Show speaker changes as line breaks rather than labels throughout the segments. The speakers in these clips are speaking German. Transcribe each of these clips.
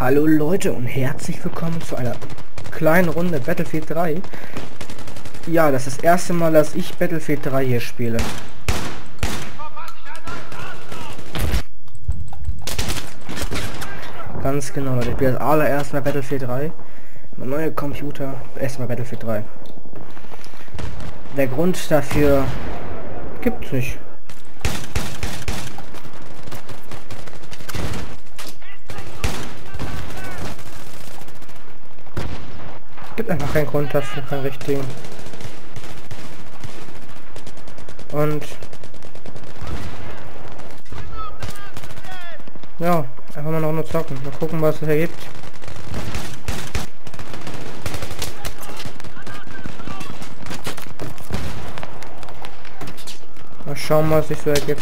Hallo Leute und herzlich willkommen zu einer kleinen Runde Battlefield 3. Ja, das ist das erste Mal, dass ich Battlefield 3 hier spiele. Ganz genau. Ich bin das allererste Mal Battlefield 3. Mein neuer Computer, erstmal Battlefield 3. Der Grund dafür gibt's nicht. Gibt einfach keinen Grund dafür, keinen richtigen. Und ja, einfach mal noch nur zocken. Mal gucken, was es ergibt. Mal schauen, was sich so ergibt.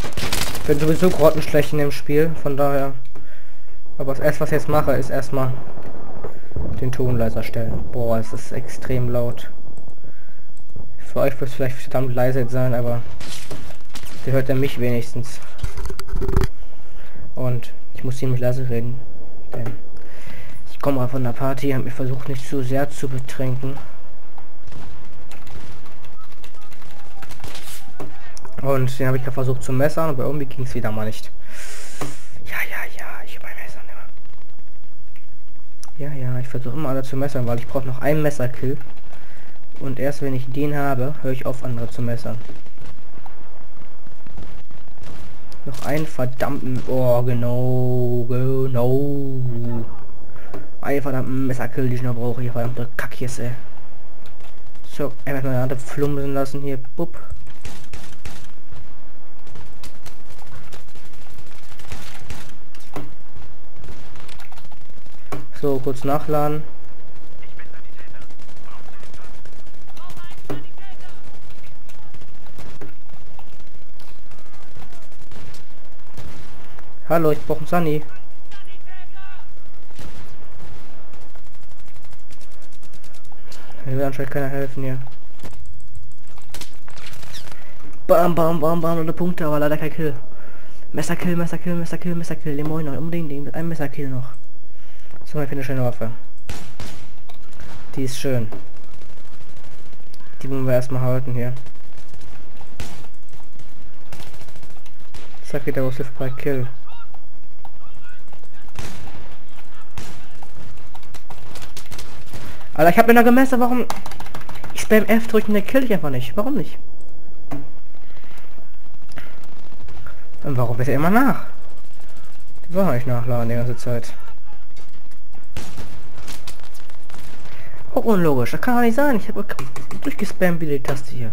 Ich bin sowieso grottenschlecht in dem Spiel, von daher. Aber das erste, was ich jetzt mache, ist erstmal den Ton leiser stellen. Boah, es ist extrem laut. Für euch wird es vielleicht verdammt leise sein, aber ihr hört er mich wenigstens. Und ich muss ziemlich leise reden, denn ich komme von der Party, habe mir versucht nicht zu sehr zu betränken. Und den habe ich ja versucht zu messern, aber irgendwie ging es wieder mal nicht. Ja, ja, ich versuche immer alle zu messern, weil ich brauche noch einen Messerkill. Und erst wenn ich den habe, höre ich auf, andere zu messern. Noch einen verdammten... Oh, genau, genau. Einen verdammten Messerkill, den ich noch brauche. Hier verdammte Kackjes, So, einfach mal eine flumsen lassen hier. Bupp. So, kurz nachladen. Hallo, ich brauche einen Sunny. Mir will anscheinend keiner helfen hier. Bam, bam, bam, bam, eine Punkte, aber leider kein Kill. Messerkill, Messerkill, Messerkill, Messerkill, den Moin unbedingt den mit einem Messerkill noch. So, ich finde eine schöne Waffe. Die ist schön. Die wollen wir erstmal halten hier. Zack, wieder was bei Kill. Alter, ich habe mir noch gemessen, warum... Ich spam F drücken, der kill ich einfach nicht. Warum nicht? Und warum ist er immer nach? Die wollen nicht nachladen die ganze Zeit. Auch unlogisch, das kann doch nicht sein. Ich habe durchgespammt wie die Taste hier.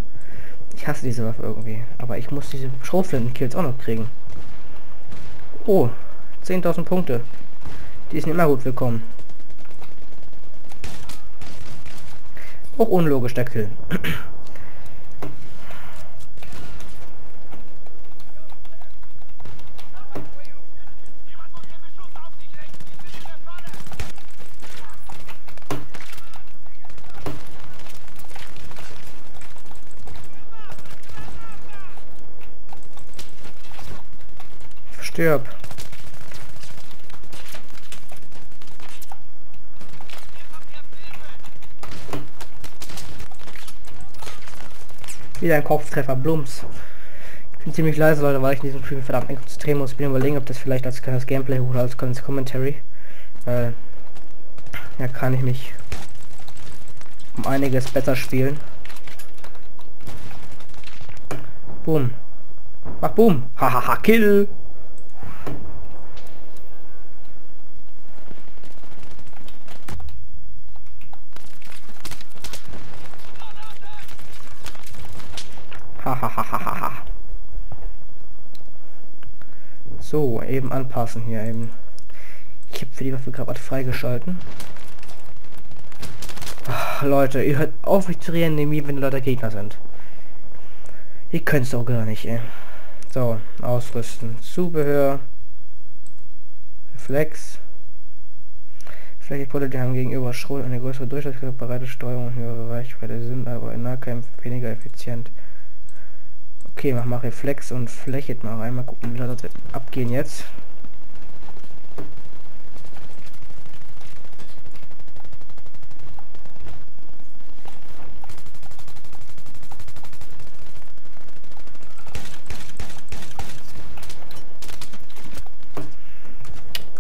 Ich hasse diese Waffe irgendwie. Aber ich muss diese Schrotflinten-Kills auch noch kriegen. Oh, 10.000 Punkte. Die sind immer gut willkommen. Auch unlogisch der Kill. Stirb. Wieder ein Kopftreffer, Blums. Ich bin ziemlich leise, Leute, weil ich in diesem Spiel verdammt konzentrieren muss. Ich bin überlegen, ob das vielleicht als kleines Gameplay oder als kleines Commentary. Weil ja kann ich mich um einiges besser spielen. Boom. Mach boom. Hahaha, kill. so, eben anpassen hier eben. Ich habe für die Waffe gerade freigeschalten. Ach, Leute, ihr hört auf mich zu reanimieren, wenn Leute Gegner sind. Ihr könnt es auch gar nicht, ey. So, ausrüsten. Zubehör. Reflex. Vielleicht Produkte haben gegenüber Schrot eine größere Durchschlagsbereite Steuerung und höhere Reichweite sind aber in Nahkämpfen weniger effizient. Okay, mach mal Reflex und Flächet mal rein. Mal gucken, wie das abgehen jetzt.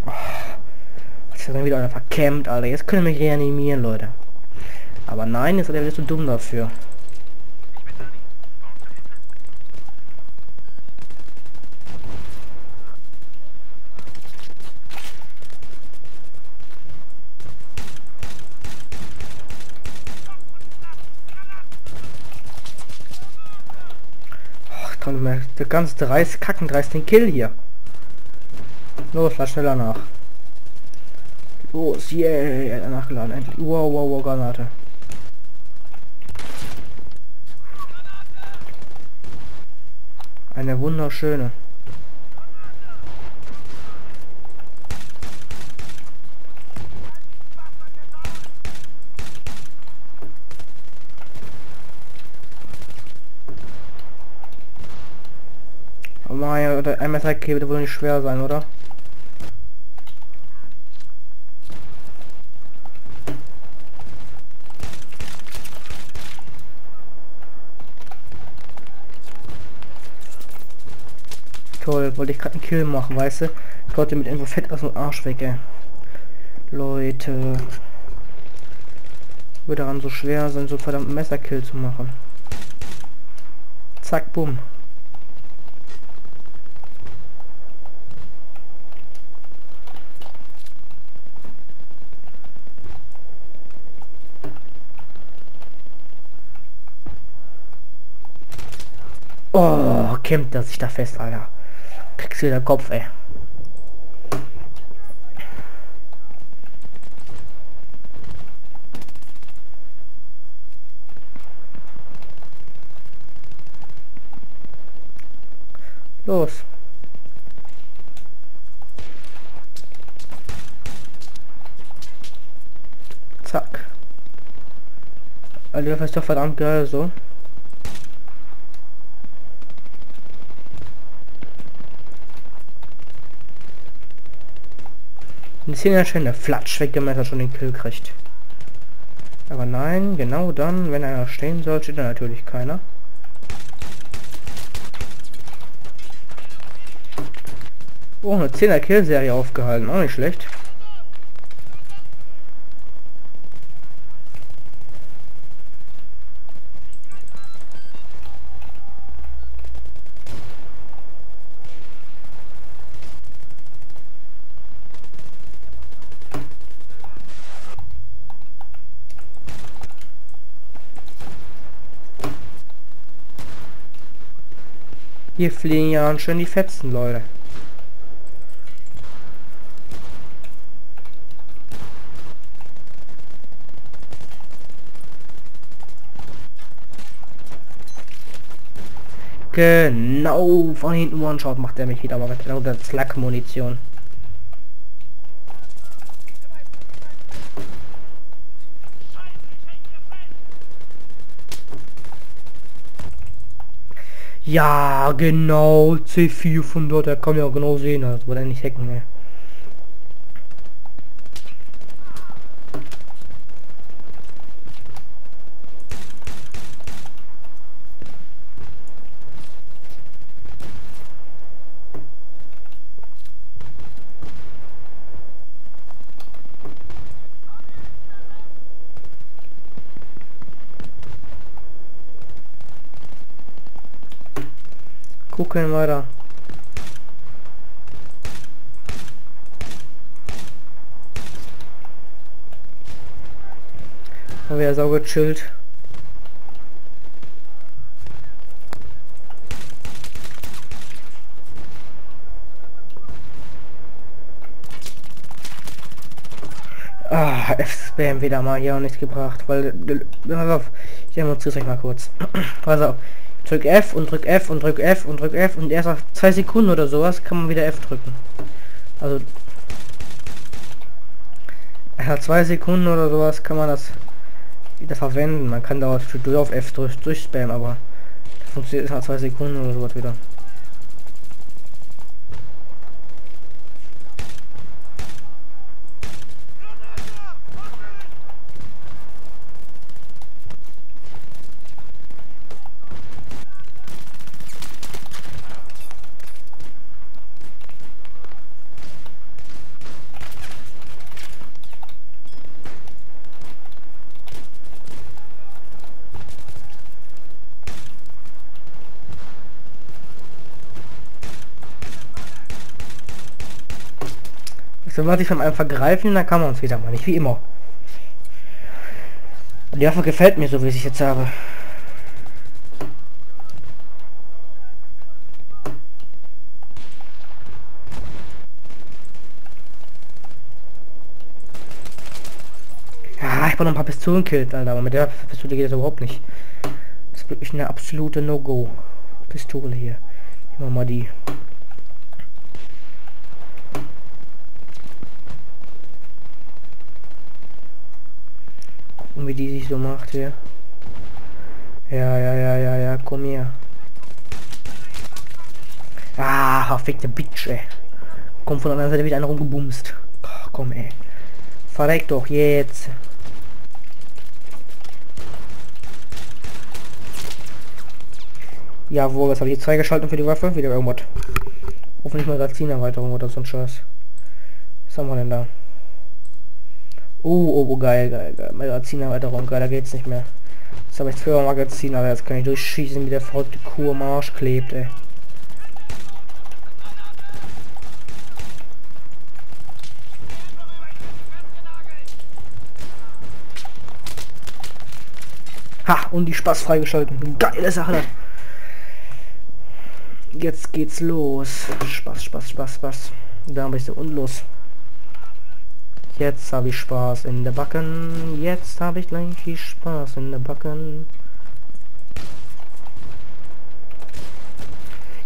Oh, wieder einer verkämmt, Alter. Jetzt können wir mich reanimieren, Leute. Aber nein, jetzt ist er wieder zu dumm dafür. Ganze dreist, kacken dreist den Kill hier. Los, lass schneller nach. Los, yeah, nachgeladen, endlich. Wow, wow, wow, Granate. Eine wunderschöne. Oh mein, der MSIK wird wohl nicht schwer sein, oder? Toll, wollte ich gerade einen Kill machen, weißt du? Ich wollte mit irgendwo fett aus dem Arsch weg, ey. Leute. Wird daran so schwer sein, so verdammt Messerkill zu machen. Zack, bumm. Oh, kämmt er sich da fest, Alter. Kriegst du der Kopf, ey. Los. Zack. Also das ist doch verdammt geil so. Ein ja schön der Flatsch weg, schon den Kill kriegt. Aber nein, genau dann, wenn einer stehen soll, steht da natürlich keiner. Oh, eine 10er Kill-Serie aufgehalten, auch nicht schlecht. Hier fliegen ja schön die Fetzen, Leute. Genau, von hinten One-Shot macht er mich wieder mal mit der Slack-Munition. Ja, genau. C4 von dort. Er kann ja genau sehen. Das wird er nicht hacken, ey. Gucken weiter. Aber er sauber chillt. Ah, F-Spam wieder mal hier auch nichts gebracht, weil... Pass auf, ich demonstriere euch mal kurz. Pass auf. Drück F und drück F und drück F und drück F und erst nach zwei Sekunden oder sowas kann man wieder F drücken. Also nach zwei Sekunden oder sowas kann man das wieder verwenden. Man kann da durch auf F durch, durch Spam, aber funktioniert nach zwei Sekunden oder sowas wieder. So was ich von einem vergreifen, dann kann man uns wieder mal nicht, wie immer. Und die Waffe gefällt mir so, wie ich jetzt habe. Ja, ich brauche noch ein paar Pistolenkills, Alter, aber mit der Pistole geht das überhaupt nicht. Das ist wirklich eine absolute No-Go. Pistole hier. Nehmen wir mal die. Gucken, wie die sich so macht hier. Ja, ja, ja, ja, ja, komm her. Ah, verfickte Bitch, ey. Kommt von der anderen Seite wieder einer rumgebumst. Oh, komm, ey. Verreck doch jetzt. Jawohl, was habe ich jetzt freigeschaltet für die Waffe? Wieder irgendwas. Hoffentlich Magazinerweiterung oder so ein Scheiß. Was haben wir denn da? Oh, oh, geil, geil, geil. Magazinerweiterung, geil, da geht's nicht mehr. Jetzt habe ich zwei Magazin, aber jetzt kann ich durchschießen, wie der verrückte Kuh am Arsch klebt, ey. Ha, und die Spaß freigeschalten. Geile Sache. Das. Jetzt geht's los. Spaß, Spaß, Spaß, Spaß. Da bist du und los. Jetzt habe ich Spaß in der Backen. Jetzt habe ich gleich viel Spaß in der Backen.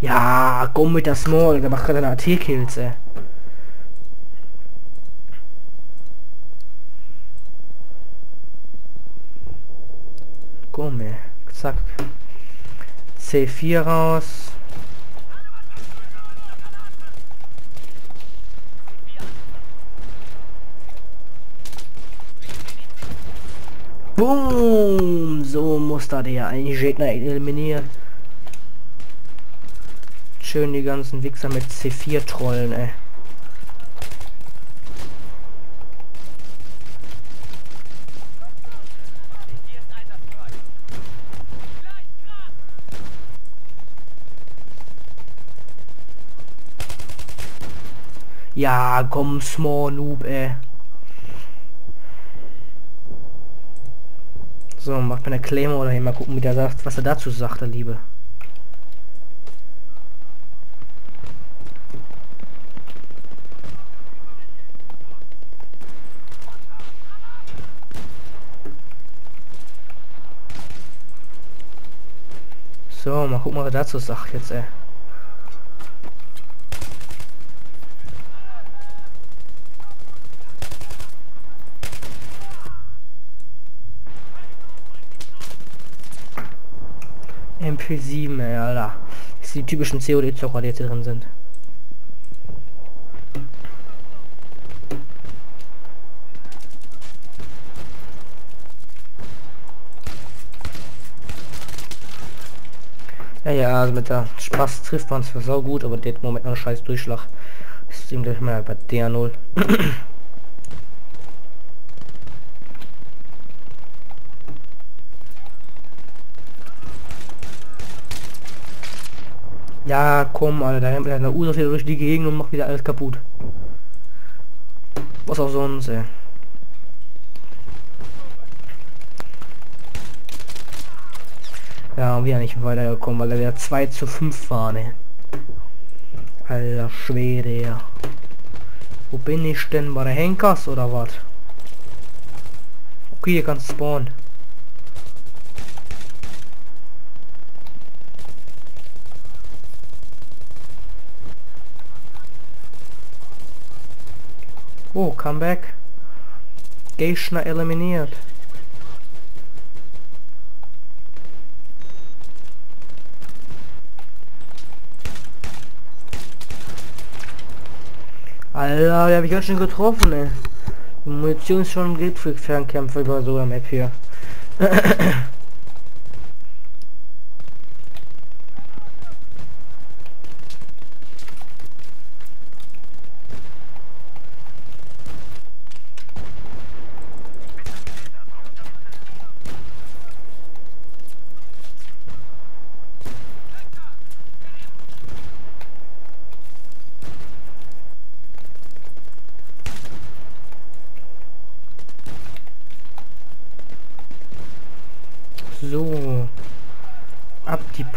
Ja, komm mit das Maul. Der macht gerade eine AT-Kills, ey. Zack. C4 raus. Boom! So muss da der einen Gegner eliminieren. Schön die ganzen Wichser mit C4 trollen, ey. Ja, komm, Small Noob, ey. So, macht mir eine Claymore oder mal gucken, wie der sagt, was er dazu sagt, der Liebe. So, mal gucken, was er dazu sagt jetzt, ey. MP7, ey, Alter. Das sind die typischen COD-Zocker, die drin sind. Ja, ja, also mit der Spaß trifft man für so gut, aber der Moment noch scheiß Durchschlag. Das ist gleich mal bei der 0. Ja, komm, Alter, da rennt mit einer Uhr durch die Gegend und macht wieder alles kaputt. Was auch sonst, ey. Ja, wir nicht weitergekommen, weil er wieder 2 zu 5 war, ne? Alter Schwede, ja. Wo bin ich denn? Bei der Henkers oder was? Okay, hier kannst spawnen. Oh, Comeback. Gegner eliminiert. Alter, die habe ich ganz schön getroffen, ey. Die Munition ist schon geht für Fernkämpfer über so eine Map hier.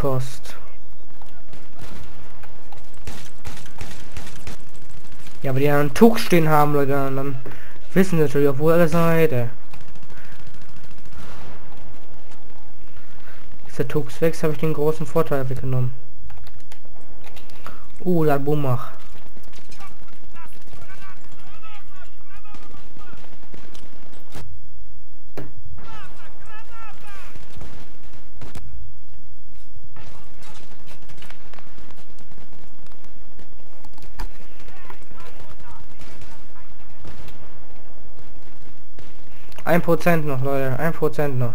Post. Ja, aber die einen Tuch stehen haben, Leute, dann wissen sie natürlich, auf wo ihr seid. Ist der Tux weg, habe ich den großen Vorteil weggenommen. Uh, da Bumach. Ein Prozent noch, Leute. Ein Prozent noch.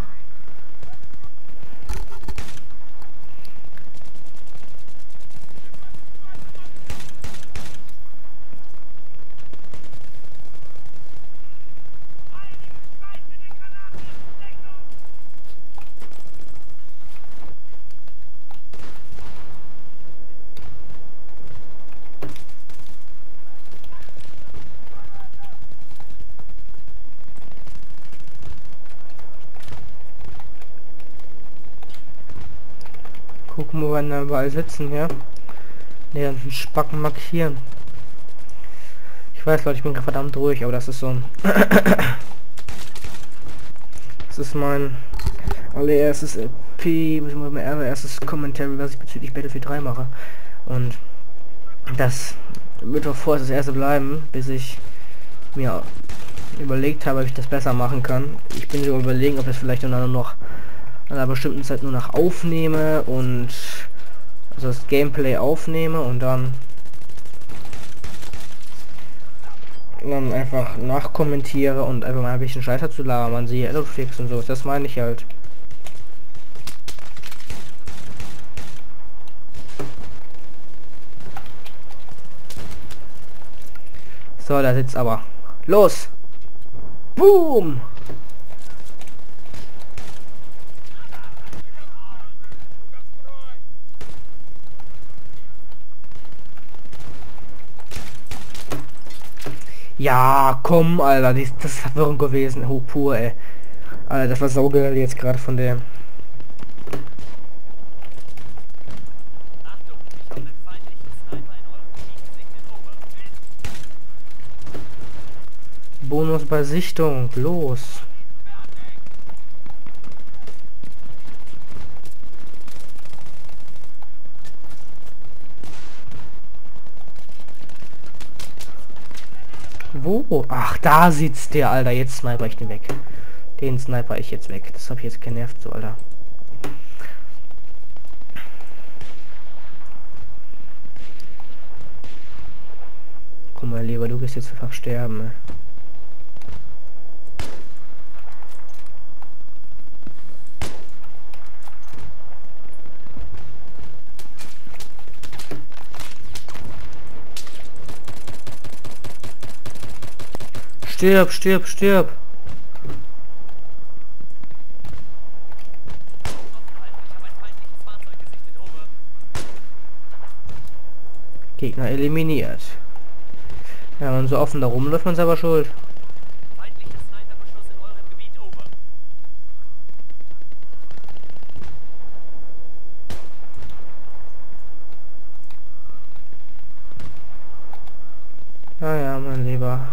Gucken, wo wir dann überall sitzen hier. Ne, ganzen Spacken markieren. Ich weiß, Leute, ich bin verdammt ruhig, aber das ist so ein... das ist mein allererstes EP, mein allererstes Kommentar, was ich bezüglich Battlefield 3 mache. Und das wird auch vorerst das erste bleiben, bis ich mir überlegt habe, ob ich das besser machen kann. Ich bin so überlegen, ob es vielleicht dann noch einer bestimmten Zeit nur noch aufnehme und also das Gameplay aufnehme und dann dann einfach nachkommentiere und einfach mal ein bisschen Scheiße zu labern, man sieht Fix und so, das meine ich halt. So, da sitzt aber. Los! Boom! Ja, komm, Alter, das, das ist Verwirrung gewesen. Hoch pur, ey. Alter, das war saugeil jetzt gerade von der. Bonus bei Sichtung, los. Wo? Ach, da sitzt der, Alter. Jetzt sniper ich den weg. Den sniper ich jetzt weg. Das habe ich jetzt genervt, so, Alter. Guck mal, lieber, du bist jetzt einfach sterben. Ne? Stirb, stirb, stirb. Gegner eliminiert. Ja, wenn man so offen da rumläuft, man selber schuld. Naja, mein Lieber.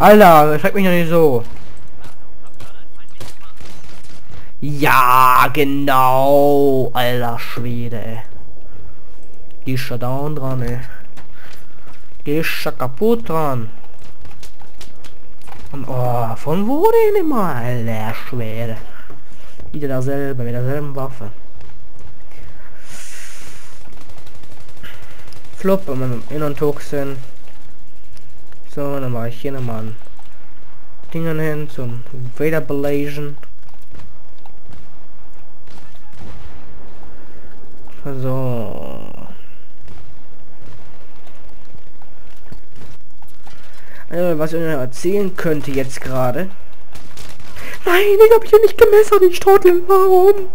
Alter, schreib mich doch nicht so. Ja, genau. Alter Schwede. Die ist ja down dran, ey. Die ist kaputt dran. Und oh, von wo denn immer? Alter Schwede. Wieder derselbe, mit derselben Waffe. Flop, dem inneren Toxin. So, dann mache ich hier nochmal ein Dingen hin zum Vader Blazon. So. Also, was ich erzählen könnte jetzt gerade. Nein, ich habe hier nicht gemessert, ich Trottel. Warum?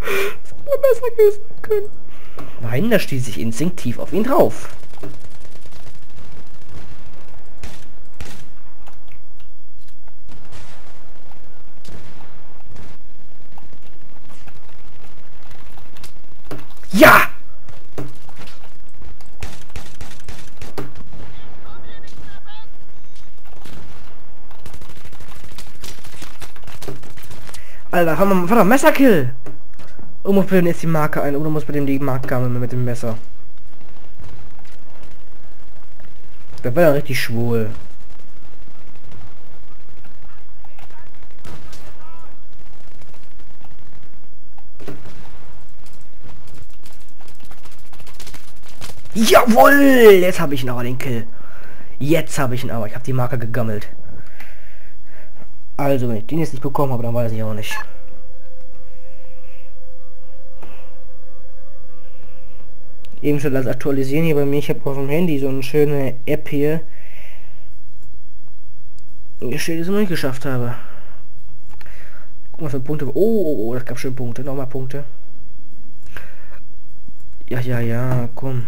Das hätte besser gewesen können. Nein, da stieß ich instinktiv auf ihn drauf. Ja! Alter, haben wir, warte, Messerkill! Und muss bei dem jetzt die Marke ein, oder muss bei dem die Marke haben mit dem Messer. Der war richtig schwul. Jawohl! Jetzt habe ich ihn aber den Kill. Jetzt habe ich ihn aber. Ich habe die Marke gegammelt. Also, wenn ich den jetzt nicht bekommen habe, dann weiß ich auch nicht. Eben schon das Aktualisieren hier bei mir. Ich habe auf dem Handy so eine schöne App hier. Hier steht, dass ich noch nicht geschafft habe. Guck mal für Punkte. Oh, oh, oh, das gab schon Punkte. Nochmal Punkte. Ja, ja, ja, komm.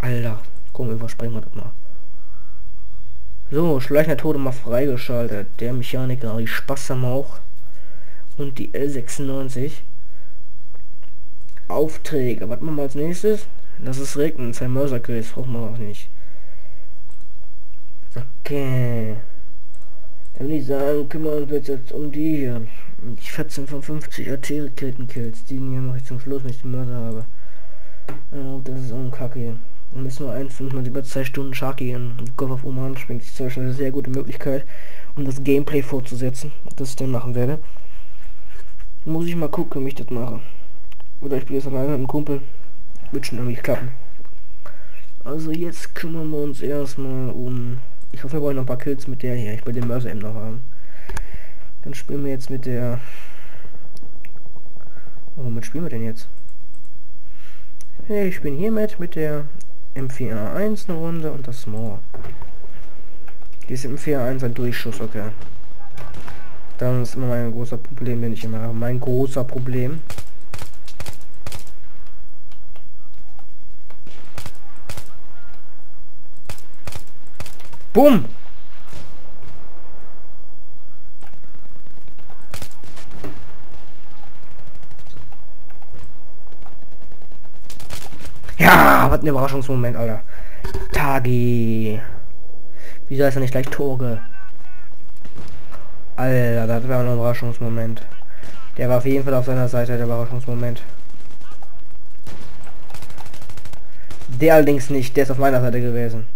Alter, komm, überspringen wir das mal. So, schleichender Tode mal freigeschaltet. Der Mechaniker, die Spaß am auch. Und die L96. Aufträge. Was machen wir als nächstes? Das ist Regnen. Zwei Mörserkills brauchen wir auch nicht. Okay. Dann würde ich sagen, kümmern wir uns jetzt um die hier. Die 14 von 50 Arterieketten-Kills. Die hier mache ich zum Schluss, wenn ich den Mörder habe. Oh, das ist auch ein Kacke. Müssen wir eins, wenn man über zwei Stunden Sharky in Golf of Oman springt, ist zum eine sehr gute Möglichkeit, um das Gameplay fortzusetzen, das ich dann machen werde. Muss ich mal gucken, wie ich das mache. Oder ich spiele es alleine mit einem Kumpel. Wird schon irgendwie klappen. Also jetzt kümmern wir uns erstmal um... Ich hoffe, wir wollen noch ein paar Kills mit der hier. Ich will den Mörser eben noch haben. Dann spielen wir jetzt mit der... Womit spielen wir denn jetzt? Hey, ich bin hiermit mit der M4A1 eine Runde und das Moor. Die ist M4A1 ein Durchschuss, okay. Dann ist immer mein großer Problem, wenn ich immer habe. Mein großer Problem. Bumm! Ja, was ein Überraschungsmoment, Alter. Tagi. Wieso ist er nicht gleich Torge? Alter, das war ein Überraschungsmoment. Der war auf jeden Fall auf seiner Seite, der Überraschungsmoment. Der allerdings nicht, der ist auf meiner Seite gewesen.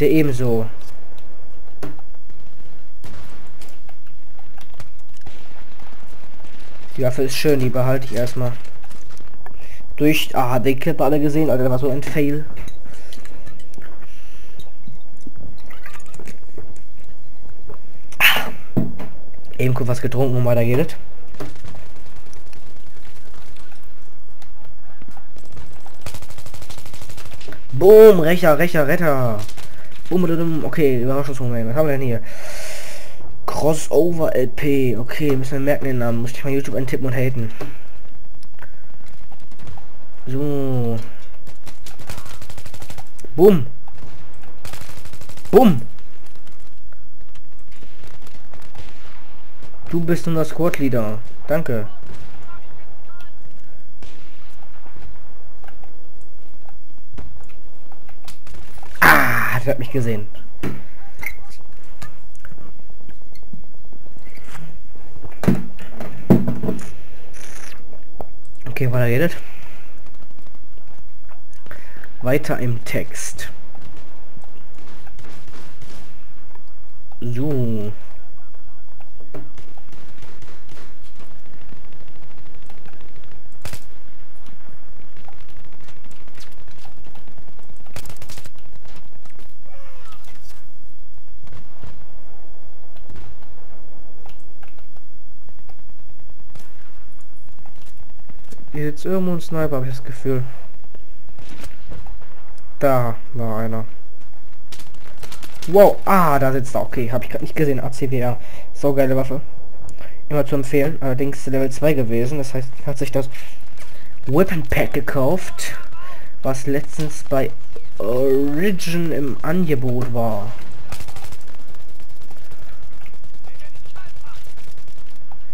Der ebenso. Die Waffe ist schön, die behalte ich erstmal durch... Ah, den Clip alle gesehen, Alter, der war so ein Fail. Eben kurz was getrunken und weiter geht Boom, Recher, Recher, Retter. Boom, okay, Überraschungsmoment. Was haben wir denn hier? Crossover LP. Okay, müssen wir merken den Namen. Muss ich mal YouTube eintippen und haten. So. Bumm. Bumm. Du bist unser Squad Leader. Danke. Ah, der hat mich gesehen. Okay, weiter redet. Weiter im Text. So. Jetzt irgendwo ein Sniper, habe ich das Gefühl. Da war einer. Wow, ah, da sitzt er. Okay, habe ich gerade nicht gesehen. ACWR. So geile Waffe. immer zu empfehlen. Allerdings Level 2 gewesen. Das heißt, hat sich das Weapon Pack gekauft, was letztens bei Origin im Angebot war.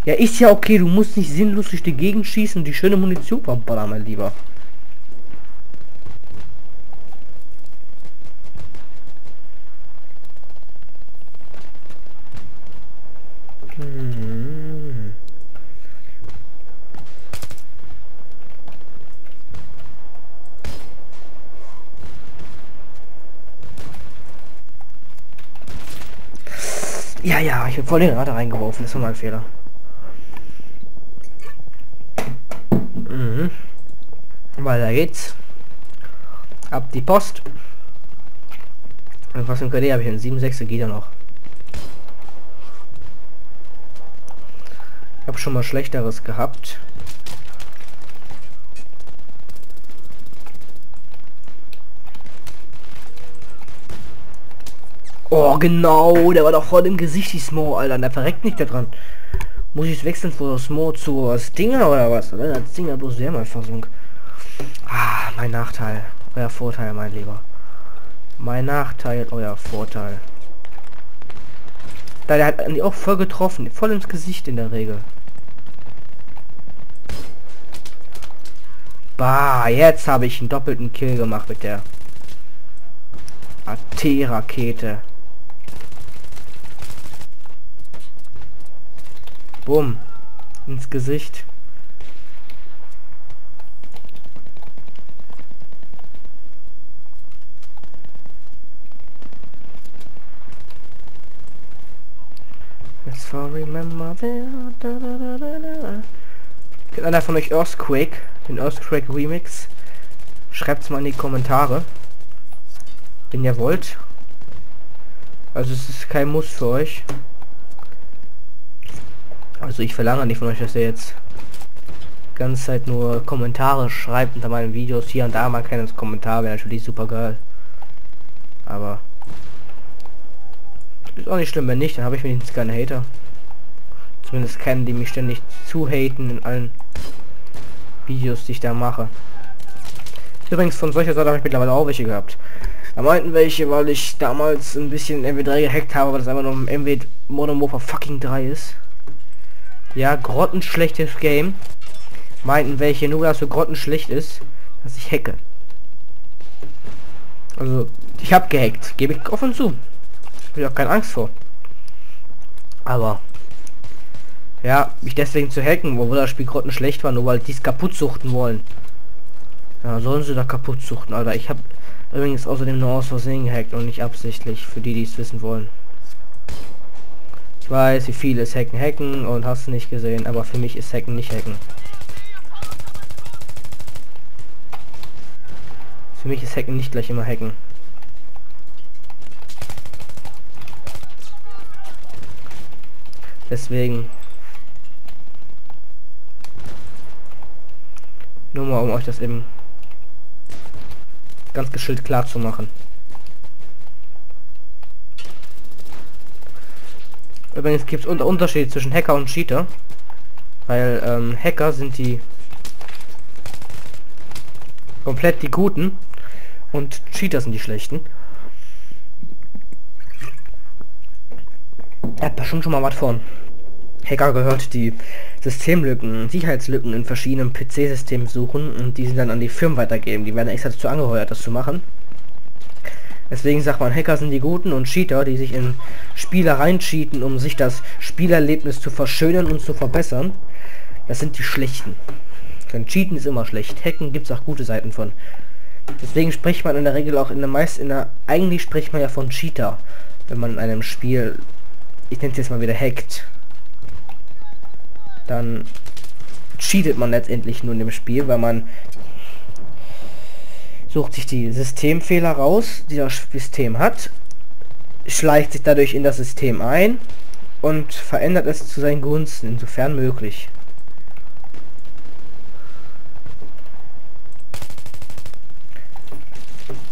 Ja, ist ja okay, du musst nicht sinnlos durch die Gegend schießen die schöne Munition verballern, mein Lieber. Ja, ja, ich habe voll den Rad reingeworfen, das war mein Fehler. Mhm. Weiter geht's. Ab die Post. Und was im KD habe ich? Ein 7,6 geht ja noch. Ich habe schon mal schlechteres gehabt. Oh, genau, der war doch vor dem Gesicht, die Smo, Alter. Der verreckt nicht da dran. Muss ich wechseln von Smo zu Stinger oder was? Oder? Das Stinger bloß sehr mal Fassung. Ah, mein Nachteil. Euer Vorteil, mein Lieber. Mein Nachteil, euer Vorteil. Da der hat auch voll getroffen. Voll ins Gesicht in der Regel. Bah, jetzt habe ich einen doppelten Kill gemacht mit der AT-Rakete. Bumm. Ins Gesicht. Let's for remember Kennt einer von euch Earthquake? Den Earthquake Remix? Schreibt's mal in die Kommentare. Wenn ihr wollt. Also es ist kein Muss für euch. Also ich verlange nicht von euch, dass ihr jetzt ganze Zeit nur Kommentare schreibt unter meinen Videos. Hier und da mal ein kleines Kommentar wäre natürlich super geil. Aber ist auch nicht schlimm, wenn nicht, dann habe ich wenigstens keine Hater. Zumindest kennen die mich ständig zu haten in allen Videos, die ich da mache. Übrigens von solcher Seite habe ich mittlerweile auch welche gehabt. Da meinten welche, weil ich damals ein bisschen MW3 gehackt habe, weil das einfach nur MW Modern Warfare fucking 3 ist. Ja, grottenschlechtes Game. Meinten welche, nur dass so grottenschlecht ist, dass ich hacke. Also, ich habe gehackt, gebe ich offen zu. Habe ich auch keine Angst vor. Aber ja, mich deswegen zu hacken, wo das Spiel Grotten schlecht war, nur weil die es kaputt suchten wollen. Ja, sollen sie da kaputt suchten, Alter. Ich habe übrigens außerdem nur aus Versehen gehackt und nicht absichtlich, für die, die es wissen wollen. Ich weiß, wie viele es hacken hacken und hast nicht gesehen, aber für mich ist hacken nicht hacken. Für mich ist hacken nicht gleich immer hacken. Deswegen Nur mal, um euch das eben ganz geschillt klar zu machen. Übrigens gibt es Unterschied zwischen Hacker und Cheater. Weil ähm, Hacker sind die komplett die Guten und Cheater sind die Schlechten. Er hat da schon mal was von. Hacker gehört, die Systemlücken, Sicherheitslücken in verschiedenen PC-Systemen suchen und diese dann an die Firmen weitergeben. Die werden extra dazu angeheuert, das zu machen. Deswegen sagt man, Hacker sind die Guten und Cheater, die sich in Spiele reincheaten, um sich das Spielerlebnis zu verschönern und zu verbessern. Das sind die Schlechten. Denn Cheaten ist immer schlecht. Hacken gibt es auch gute Seiten von. Deswegen spricht man in der Regel auch in der meist in der eigentlich spricht man ja von Cheater, wenn man in einem Spiel ich nenne es jetzt mal wieder hackt dann cheatet man letztendlich nur in dem Spiel, weil man sucht sich die Systemfehler raus, die das System hat, schleicht sich dadurch in das System ein und verändert es zu seinen Gunsten, insofern möglich.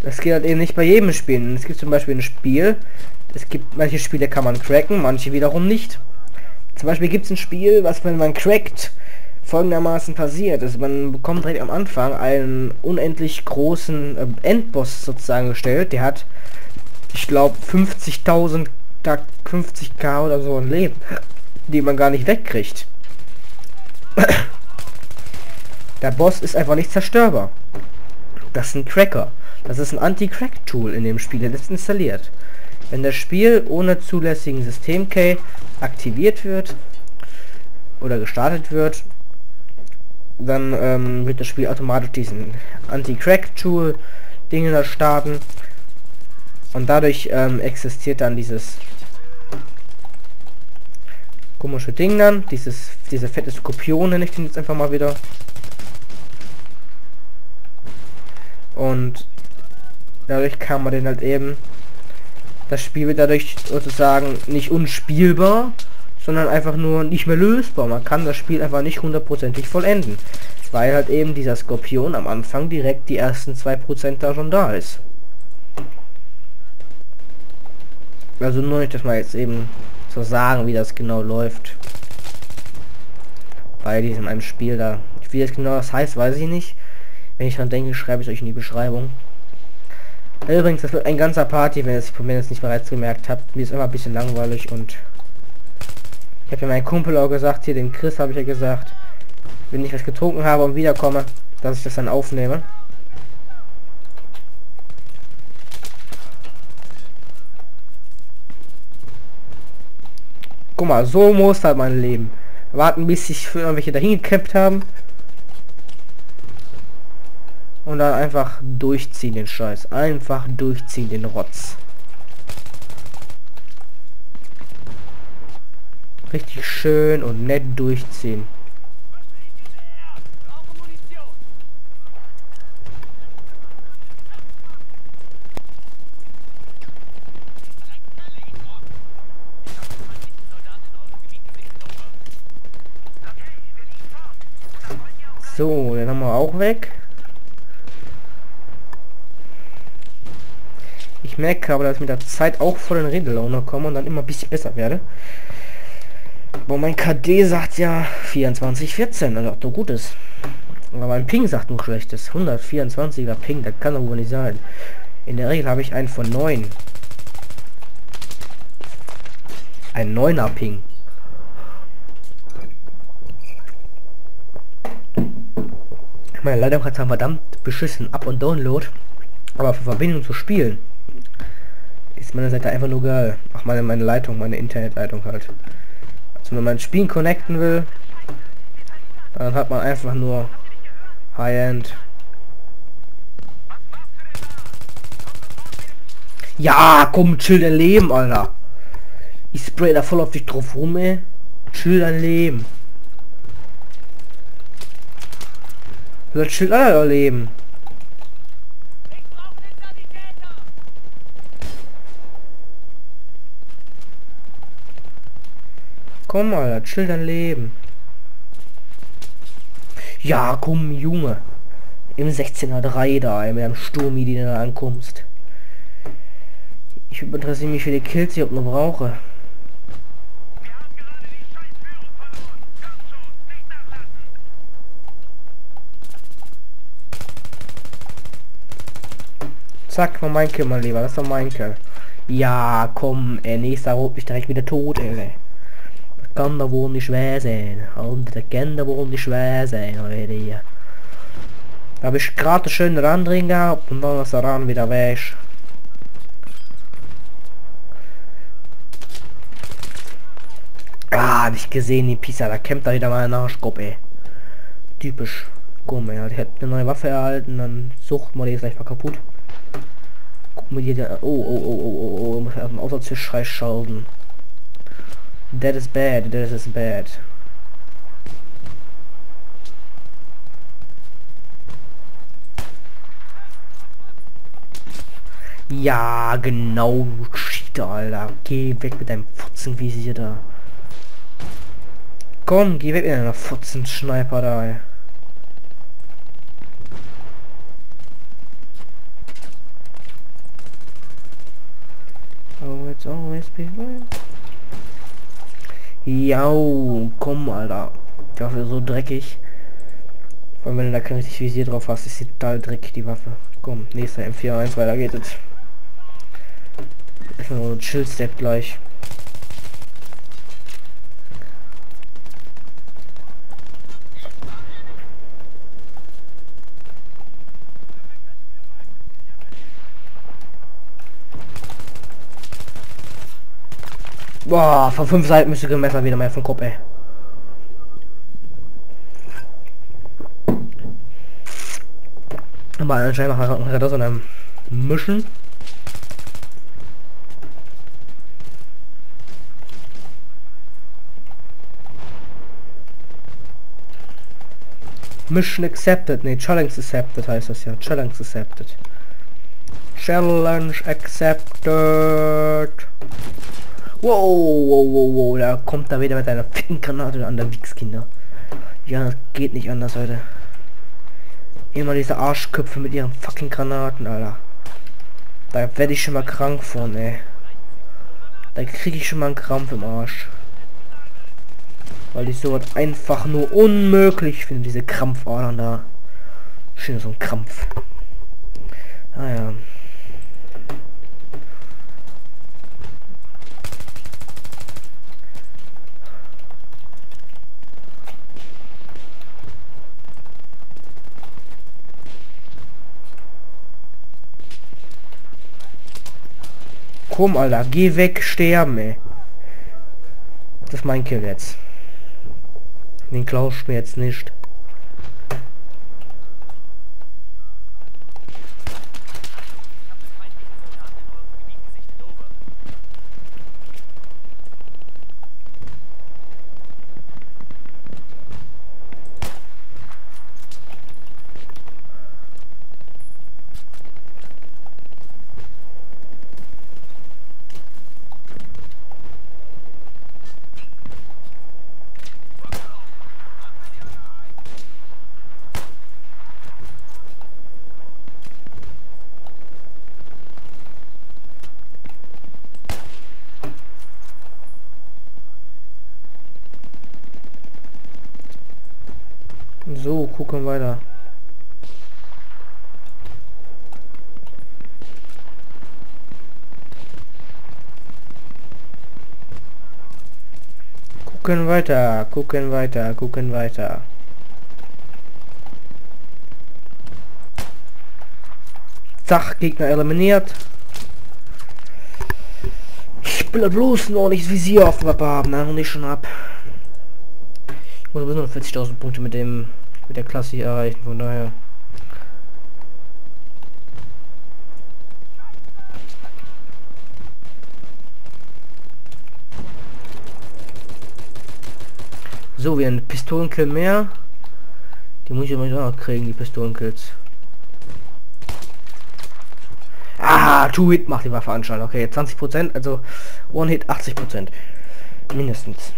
Das geht halt eben nicht bei jedem Spiel. Es gibt zum Beispiel ein Spiel, es gibt manche Spiele kann man cracken, manche wiederum nicht. Zum Beispiel gibt es ein Spiel, was wenn man crackt, folgendermaßen passiert. Also man bekommt direkt am Anfang einen unendlich großen äh, Endboss sozusagen gestellt. Der hat, ich glaube, 50.000, 50k oder so ein Leben, die man gar nicht wegkriegt. Der Boss ist einfach nicht zerstörbar. Das ist ein Cracker. Das ist ein Anti-Crack-Tool in dem Spiel, das ist installiert. Wenn das Spiel ohne zulässigen System-Key aktiviert wird oder gestartet wird, dann ähm, wird das Spiel automatisch diesen Anti-Crack-Tool Dinge da starten und dadurch ähm, existiert dann dieses komische Ding dann, dieses diese fette Skorpion nenne ich den jetzt einfach mal wieder. Und dadurch kann man den halt eben das Spiel wird dadurch sozusagen nicht unspielbar, sondern einfach nur nicht mehr lösbar. Man kann das Spiel einfach nicht hundertprozentig vollenden, weil halt eben dieser Skorpion am Anfang direkt die ersten 2% da schon da ist. Also nur nicht, dass man jetzt eben so sagen, wie das genau läuft. Bei diesem einem Spiel da. Wie das genau das heißt, weiß ich nicht. Wenn ich dran denke, schreibe ich euch in die Beschreibung. Übrigens, das wird ein ganzer Party, wenn ihr es nicht bereits gemerkt habt. Mir ist immer ein bisschen langweilig und ich habe ja meinen Kumpel auch gesagt, hier dem Chris habe ich ja gesagt, wenn ich was getrunken habe und wiederkomme, dass ich das dann aufnehme. Guck mal, so muss halt mein Leben. Warten, bis sich für irgendwelche dahin gekämpft haben. Und dann einfach durchziehen den Scheiß. Einfach durchziehen den Rotz. Richtig schön und nett durchziehen. So, den haben wir auch weg. Ich merke aber, dass ich mit der Zeit auch vor den Redelaune komme und dann immer ein bisschen besser werde. Aber mein KD sagt ja 24, 14, also doch gut ist. Aber mein Ping sagt nur schlechtes. 124er Ping, das kann doch wohl nicht sein. In der Regel habe ich einen von 9. Ein 9er Ping. Meine Leitung hat zwar verdammt beschissen Up- und Download, aber für Verbindung zu spielen ist meine Seite einfach nur geil. Ach, meine, meine Leitung, meine Internetleitung halt. Also wenn man Spielen connecten will, dann hat man einfach nur High-End. Ja, komm, chill dein Leben, Alter. Ich spray da voll auf dich drauf rum, ey. Chill dein Leben. Oder chill euer Leben. Komm mal, chill dein Leben. Ja, komm, Junge. Im 16er 3 da, mit einem Sturmi, die du da ankommst. Ich interessiere mich für die Kills, ich noch brauche. Zack, war mein Kill, mein Lieber. Das war mein Kill. Ja, komm, ey, nächster rot mich direkt wieder tot, ey kann da wohl nicht schwer sein. Andere können da wohl nicht schwer sein, hier. Da habe ich gerade schön Rand drin gehabt und dann ist der Rand wieder weg. Ah, hab ich gesehen, die Pizza, da kämpft da wieder mal ein Arschkopf, ey. Typisch. Komm, ey, die hat eine neue Waffe erhalten, dann sucht man die jetzt gleich mal kaputt. Guck mal hier, oh, oh, oh, oh, oh, oh, muss auf den Außertisch schalten. That is bad, that is bad. Ja, genau, Cheater, Alter. Geh weg mit deinem Fotzenvisier da. Komm, geh weg mit deiner Fotzen-Schneiper da, ey. Oh, it's always been Ja, komm, Alter. Die ist so dreckig. Und wenn du da kein richtig Visier drauf hast, ist sie total dreckig, die Waffe. Komm, nächster M41, weiter geht es. Ist nur Chill-Step gleich. Boah, von fünf Seiten müsste Messer wieder mehr vom Kopf, ey. Aber anscheinend hat er das in einem Mischen. Mission accepted, ne, Challenge accepted heißt das ja. Challenge accepted. Challenge accepted. Wow, wow, wow, wow, da kommt er wieder mit einer ficken Granate an der Wichskinder. Ja, das geht nicht anders, heute. Immer diese Arschköpfe mit ihren fucking Granaten, Alter. Da werde ich schon mal krank von, ey. Da kriege ich schon mal einen Krampf im Arsch. Weil ich sowas einfach nur unmöglich finde, diese Krampfadern da. Schön so ein Krampf. Ah Komm, Alter, geh weg, sterben, ey. Das ist mein Kill jetzt. Den klaust mir jetzt nicht. So, gucken weiter. Gucken weiter, gucken weiter, gucken weiter. Zach, Gegner eliminiert. Ich will bloß noch nicht Visier auf Waffe haben, ne? Und ich schon ab. Und 40.000 Punkte mit dem mit der Klasse hier erreichen, von daher. So, wir ein Pistolenkill mehr. Die muss ich aber auch kriegen, die Pistolenkills. Ah, Two-Hit macht die Waffe anscheinend. Okay, 20%, also One-Hit 80%. Mindestens.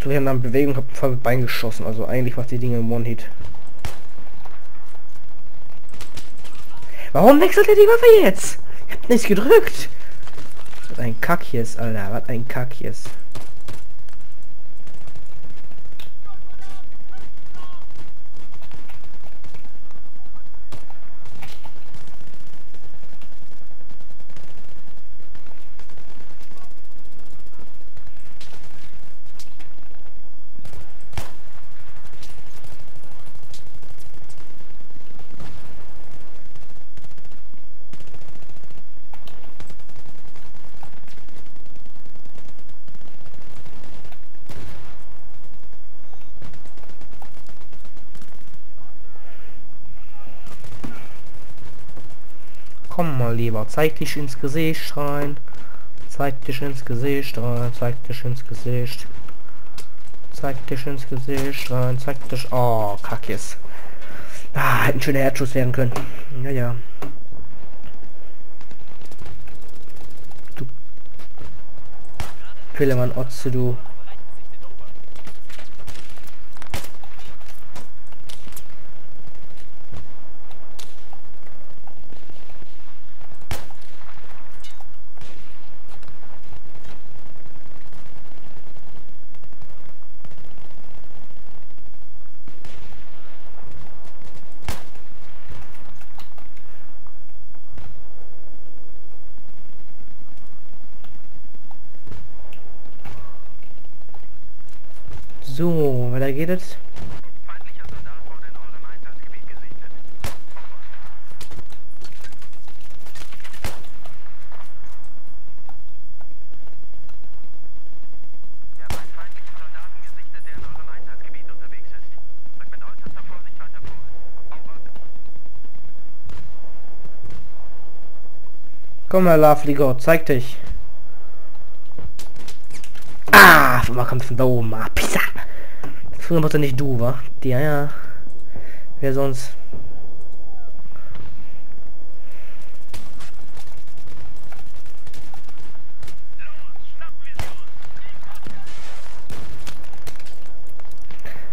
Zu einer Bewegung habe voll mit Bein geschossen. Also eigentlich was die Dinge im One-Hit. Warum wechselt er die Waffe jetzt? Ich hab nichts gedrückt. Was ein Kack hier ist, Alter. Was ein Kack hier ist. Lieber, zeig dich ins Gesicht rein. Zeig dich ins Gesicht rein, zeig dich ins Gesicht. Zeig dich ins Gesicht rein, zeig dich... Oh, Kackes. Ah, hätte ein schöner Herzschuss werden können. Ja, ja. Du... Pillemann, Otze, du... So, weiter geht es. Komm Lovely God, zeig dich. Ah, mal kommt von da oben. Ah, Pizza. Früher war nicht du, wa? Die, ja, ja. Wer sonst?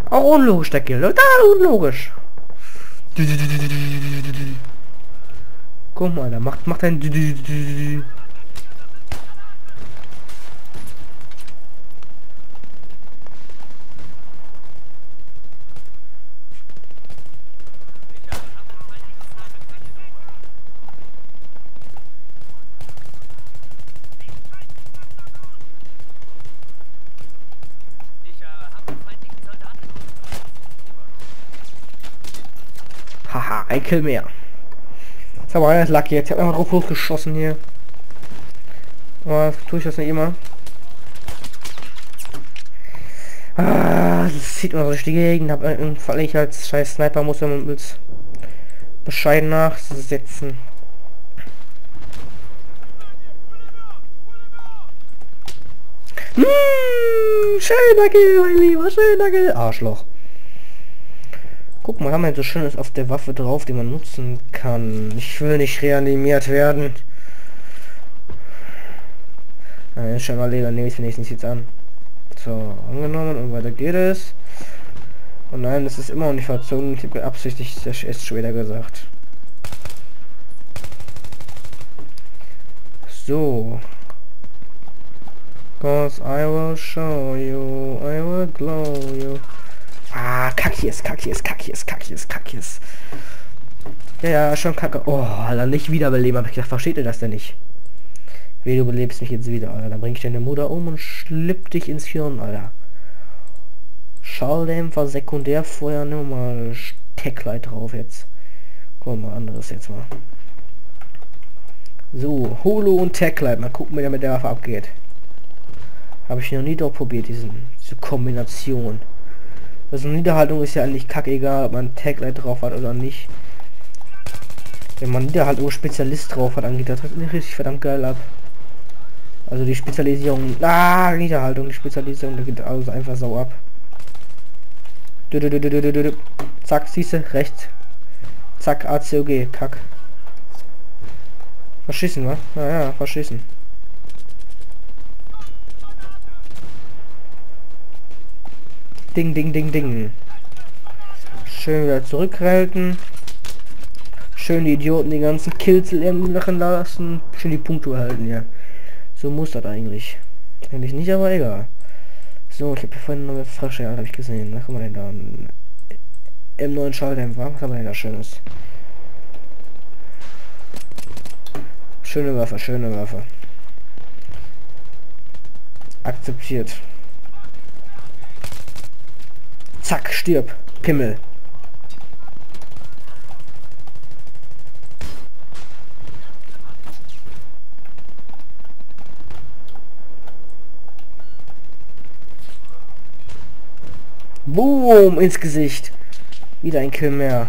Auch unlogisch, der Kill. Da, unlogisch. Guck mal, da macht, macht ein... ein Kill mehr. Das war einer Lucky jetzt. Ich einfach drauf losgeschossen hier. Aber tue ich das nicht immer. Ah, das zieht so durch die Gegend. Hab, äh, Fall ich als scheiß Sniper muss man mit bescheiden nachsetzen. Mmh, schöner Kill, mein Lieber, schöner Kill. Arschloch. Guck mal, haben wir so schönes auf der Waffe drauf, die man nutzen kann. Ich will nicht reanimiert werden. Nein, schon mal Leder nehme ich wenigstens jetzt an. So, angenommen und weiter geht es. Und nein, das ist immer noch nicht verzogen. Ich habe absichtlich das erst später gesagt. So. Cause I will show you, I will glow you. Ah, Kackjes, Kackjes, Kackjes, Kackjes, Kackjes. Ja, ja, schon kacke. Oh, Alter, nicht wiederbeleben. Hab ich gedacht, versteht ihr das denn nicht? Wie du belebst mich jetzt wieder, Alter. Dann bring ich deine Mutter um und schlipp dich ins Hirn, Alter. Schalldämpfer, Sekundärfeuer, nimm mal Techlight drauf jetzt. Guck mal, anderes jetzt mal. So, Holo und Techlight. Mal gucken, wie der mit der Waffe abgeht. Habe ich noch nie doch probiert, diesen, diese Kombination. Also Niederhaltung ist ja eigentlich kackegal, ob man Taglight drauf hat oder nicht. Wenn man Niederhaltung Spezialist drauf hat, dann geht das richtig verdammt geil ab. Also die Spezialisierung, ah, Niederhaltung, die Spezialisierung, da geht alles einfach sau ab. Du, du, du, du, du, du, Zack, siehste, rechts. Zack, ACOG, kack. Verschissen, wa? Naja, verschissen. Ding, ding, ding, ding. Schön wieder zurückhalten. Schön die Idioten die ganzen Kills machen lassen. Schön die Punkte halten, ja. So muss das eigentlich. Eigentlich nicht, aber egal. So, ich habe vorhin noch eine Flasche, habe ich gesehen. Haben wir denn da? Im neuen Schalldämpfer. Was haben wir denn da Schönes? Schöne Waffe, schöne Waffe. Akzeptiert. Zack, stirb. Pimmel. Boom, ins Gesicht. Wieder ein Kill mehr.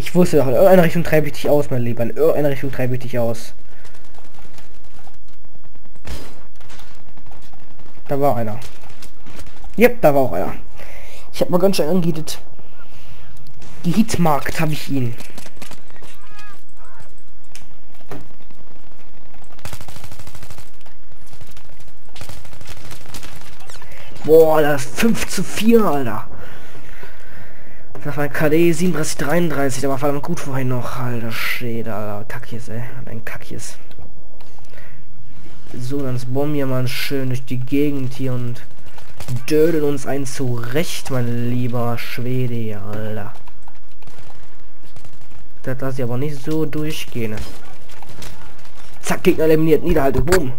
Ich wusste doch, in irgendeiner Richtung treibe ich dich aus, mein Lieber. In irgendeiner Richtung treibe ich dich aus. Da war einer. Yep, da war auch einer. Ich habe mal ganz schön angehittet. Hitmarkt habe ich ihn. Boah, das 5 zu 4, Alter. Das war ein KD 3733, der war verdammt gut vorhin noch. Alter Schäde, Alter. Kackjes, ey. Ein Kackjes. So, dann bomben wir mal schön durch die Gegend hier und Dödeln uns ein zurecht, mein lieber Schwede, Alter. Das lasse ich aber nicht so durchgehen. Zack, Gegner eliminiert, Niederhalte, boom.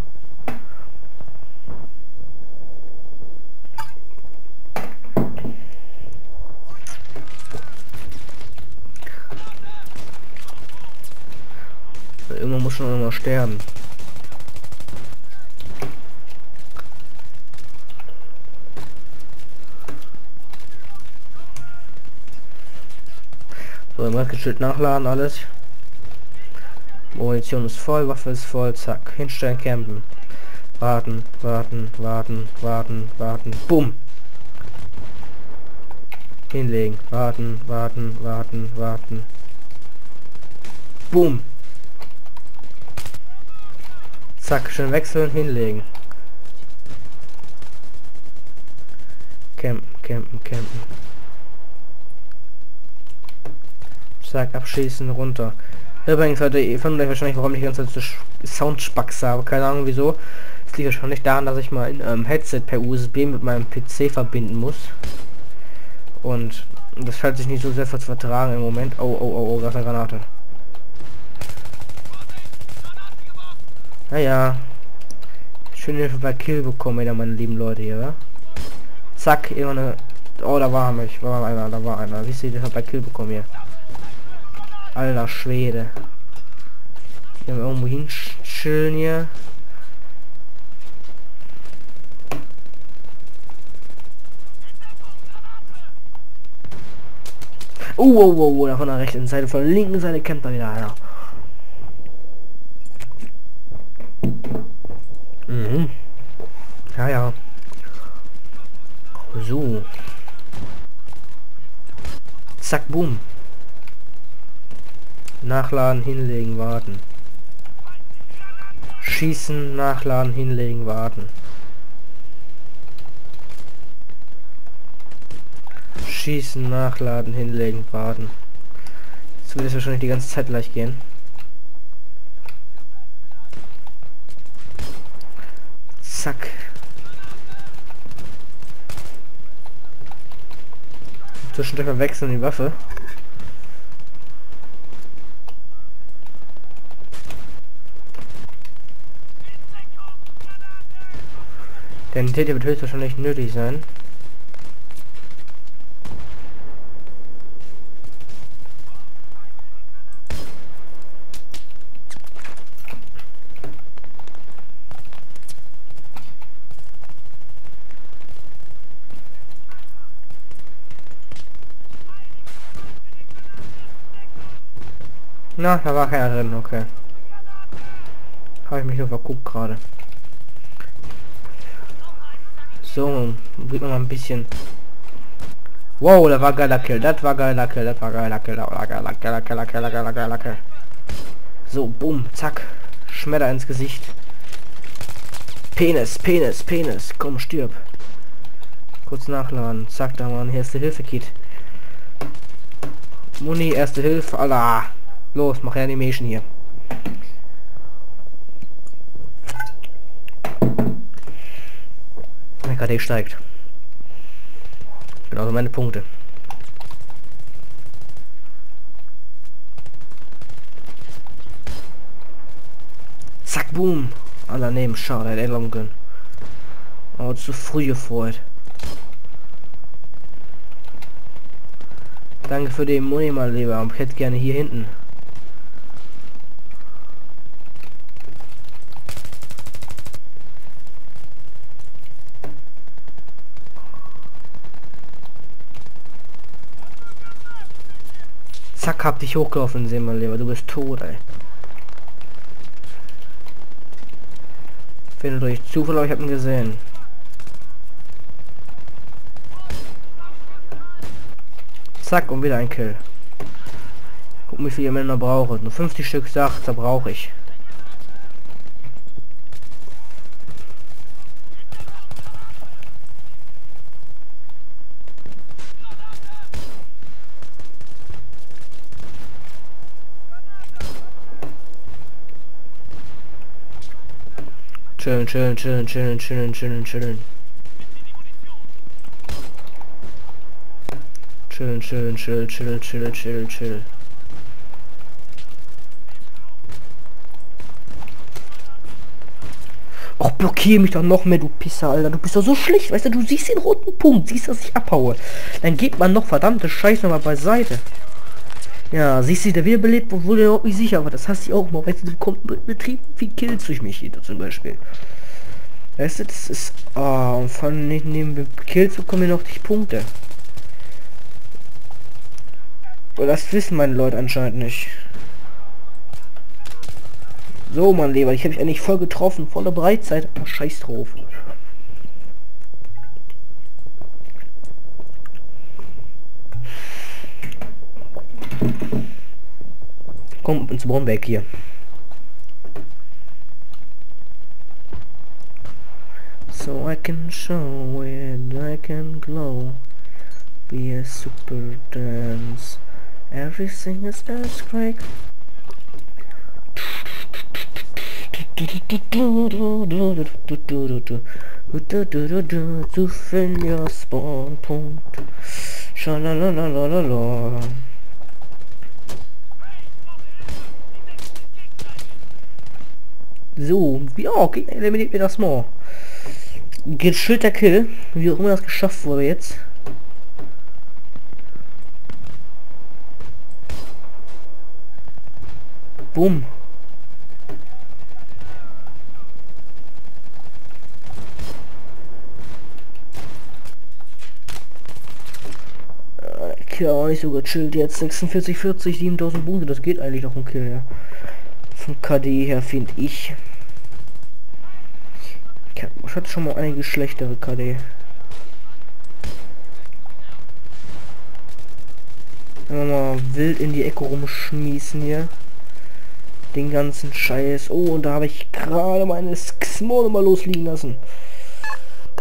Irgendwann muss schon immer sterben. So, im Schild nachladen alles. Munition ist voll, Waffe ist voll, zack. Hinstellen, campen. Warten, warten, warten, warten, warten. Bumm. Hinlegen. Warten, warten, warten, warten. Boom. Zack, schön wechseln, hinlegen. Campen, campen, campen. Zack, abschießen, runter. Übrigens, Leute, ihr findet euch wahrscheinlich, warum ich die ganze Zeit so Soundspax habe. Keine Ahnung wieso. Es liegt wahrscheinlich daran, dass ich mal ein ähm, Headset per USB mit meinem PC verbinden muss. Und das fällt sich nicht so sehr zu vertragen im Moment. Oh, oh, oh, oh, das ist eine Granate. Naja. Schöne Hilfe bei Kill bekommen, ja, meine lieben Leute hier, Zack, immer eine... Oh, da war mich, war einer, da war einer. Wie sieht ihr bei Kill bekommen hier? Alter Schwede. Hier irgendwo hin chillen hier. Oh, oh, oh, oh, da von der rechten Seite, von der linken Seite kämpft er wieder einer. Mhm. Ja, ja. So. Zack, boom. Nachladen, hinlegen, warten. Schießen, nachladen, hinlegen, warten. Schießen, nachladen, hinlegen, warten. Jetzt wird es wahrscheinlich die ganze Zeit gleich gehen. Zack. Zwischendurch wechseln die Waffe. Der Täter wird höchstwahrscheinlich nötig sein. Na, da war keiner drin, okay. Habe ich mich nur verguckt gerade. So, bringt mal ein bisschen. Wow, da war geiler Kill, das war geiler Kill, das war geiler Kill, das war geiler, geiler, geiler, geiler, geiler, geiler, Kill. So, bumm, zack, Schmetter ins Gesicht. Penis, Penis, Penis, komm, stirb. Kurz nachladen, zack, da mal ein Erste-Hilfe-Kit. Muni, Erste Hilfe, Allah. Los, mach Animation hier. KD steigt. Genauso meine Punkte. Zack, boom. Aller neben, schade, hätte er können. Aber zu früh gefreut. Danke für den Moni mal lieber. Ich hätte gerne hier hinten. Zack, hab dich hochgelaufen sehen, mein Lieber. Du bist tot, ey. Finde durch Zufall, aber ich hab ihn gesehen. Zack, und wieder ein Kill. Guck, wie viele Männer brauche. Nur 50 Stück sagt, da brauche ich. chillen, chillen, chillen, chillen, chillen, chillen, chillen. Chillen, chillen, chillen, chillen, chillen, chillen, chillen. Och, blockier mich doch noch mehr, du Pisser, Alter. Du bist doch so schlicht, weißt du, du siehst den roten Punkt, siehst, dass ich abhaue. Dann geht man noch verdammte Scheiße mal beiseite. Ja, siehst du, der wiederbelebt, obwohl der überhaupt nicht sicher war. Das hast du auch mal, weißt du, kommt betrieben viel Kills durch mich hier zum Beispiel. Weißt du, das ist... Ah, und von neben Kills bekommen wir noch die Punkte. Aber das wissen meine Leute anscheinend nicht. So, mein Lieber, ich habe mich eigentlich voll getroffen, voller Breitzeit. Oh, scheiß drauf. Komm ins Bomberg hier. So I can show it, I can glow. Be a super dance. Everything is as great. Du find your spawn point. Schalalalalalala. So, ja, okay, eliminiert mir das mal. Geschilter Kill, wie auch immer das geschafft wurde jetzt. Bumm. Kill auch nicht so gechillt jetzt. 46, 40, 7000 Punkte. Das geht eigentlich noch ein Kill, ja. Von KD her finde ich. Ich hatte schon mal einige schlechtere KD. Wenn mal wild in die Ecke rumschmießen hier. Den ganzen Scheiß. Oh, und da habe ich gerade meine Small mal losliegen lassen.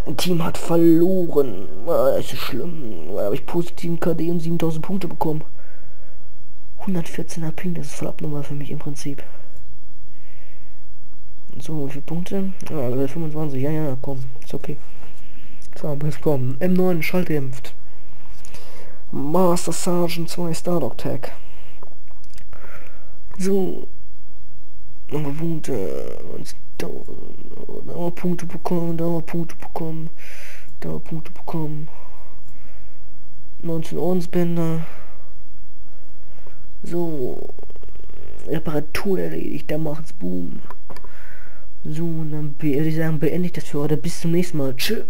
Dein Team hat verloren. Ah, ist schlimm. Da habe ich positiven KD und 7000 Punkte bekommen. 114er Ping, das ist voll abnormal für mich im Prinzip. So, wie viele Punkte? Ja, Level 25. Ja, ja, komm. Ist okay. So, jetzt kommen. M9 schalldämpft. Master Sergeant 2 Stardog Tag. So. Nochmal Punkte. Dauerpunkte bekommen, Dauerpunkte bekommen, Dauerpunkte bekommen. 19 Ordensbänder. So. Reparatur erledigt, da macht's Boom. So, und dann würde ich sagen, beende ich das für heute. Bis zum nächsten Mal. Tschüss.